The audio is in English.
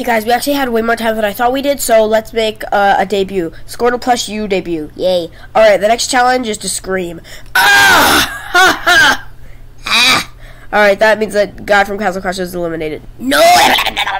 Hey guys, we actually had way more time than I thought we did, so let's make uh, a debut. Squirtle plus you debut. Yay. Alright, the next challenge is to scream. Ah! Ha ha! Ah! Alright, that means that God from Castle Crush is eliminated. No!